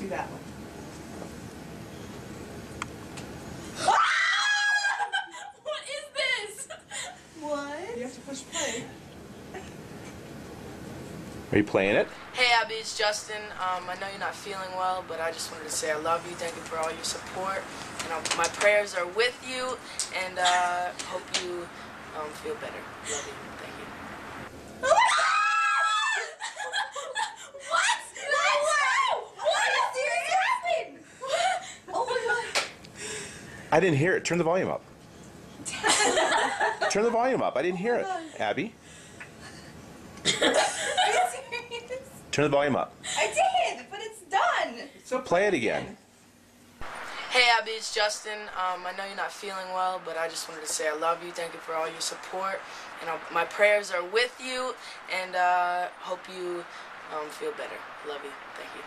Do that one. what is this? What? You have to push play. Are you playing it? Hey Abby, it's Justin. Um, I know you're not feeling well, but I just wanted to say I love you. Thank you for all your support. And um, my prayers are with you, and uh, hope you um, feel better. Love you. Thank you. what? What? What is happened? Oh my god. I didn't hear it. Turn the volume up. Turn the volume up. I didn't hear it. Abby, Are you serious? turn the volume up. I did, but it's done. So Play it again. Hey Abby, it's Justin. Um, I know you're not feeling well, but I just wanted to say I love you. Thank you for all your support. And um, my prayers are with you, and uh, hope you um, feel better. Love you. Thank you.